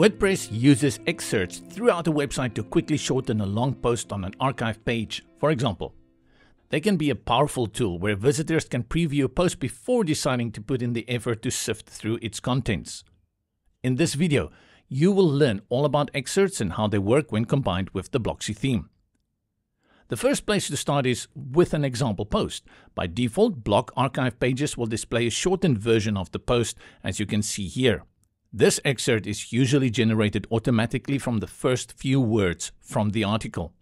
WordPress uses excerpts throughout a website to quickly shorten a long post on an archive page, for example. They can be a powerful tool where visitors can preview a post before deciding to put in the effort to sift through its contents. In this video, you will learn all about excerpts and how they work when combined with the Blocksy theme. The first place to start is with an example post. By default, blog archive pages will display a shortened version of the post, as you can see here. This excerpt is usually generated automatically from the first few words from the article.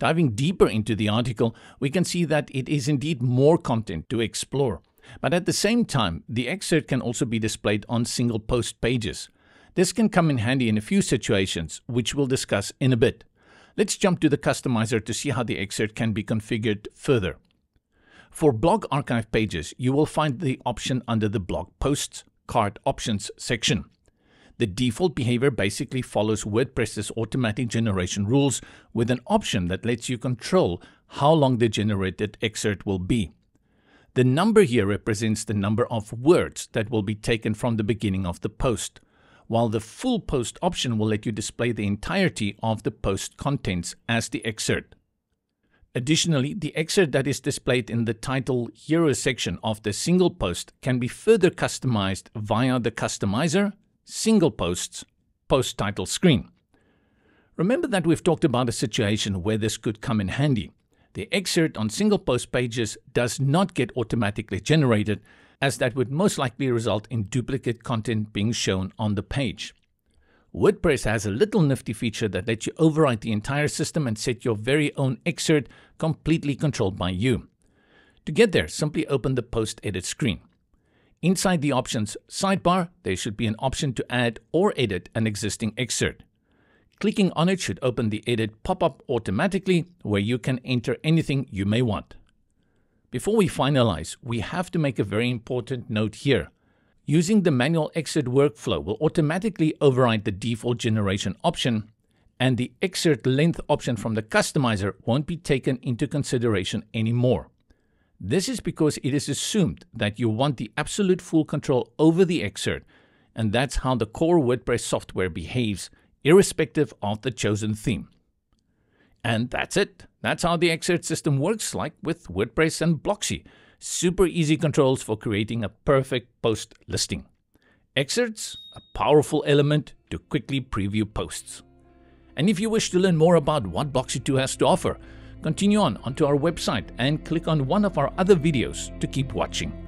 Diving deeper into the article, we can see that it is indeed more content to explore. But at the same time, the excerpt can also be displayed on single post pages. This can come in handy in a few situations, which we'll discuss in a bit. Let's jump to the customizer to see how the excerpt can be configured further. For blog archive pages, you will find the option under the blog posts card options section. The default behavior basically follows WordPress's automatic generation rules with an option that lets you control how long the generated excerpt will be. The number here represents the number of words that will be taken from the beginning of the post, while the full post option will let you display the entirety of the post contents as the excerpt. Additionally, the excerpt that is displayed in the title hero section of the single post can be further customized via the customizer, single posts, post title screen. Remember that we've talked about a situation where this could come in handy. The excerpt on single post pages does not get automatically generated, as that would most likely result in duplicate content being shown on the page. WordPress has a little nifty feature that lets you overwrite the entire system and set your very own excerpt completely controlled by you. To get there, simply open the Post Edit screen. Inside the Options sidebar, there should be an option to add or edit an existing excerpt. Clicking on it should open the Edit pop-up automatically, where you can enter anything you may want. Before we finalize, we have to make a very important note here. Using the manual excerpt workflow will automatically override the default generation option, and the excerpt length option from the customizer won't be taken into consideration anymore. This is because it is assumed that you want the absolute full control over the excerpt, and that's how the core WordPress software behaves, irrespective of the chosen theme. And that's it. That's how the excerpt system works, like with WordPress and Blocksy super easy controls for creating a perfect post listing. Excerpts, a powerful element to quickly preview posts. And if you wish to learn more about what Blocksy 2 has to offer, continue on onto our website and click on one of our other videos to keep watching.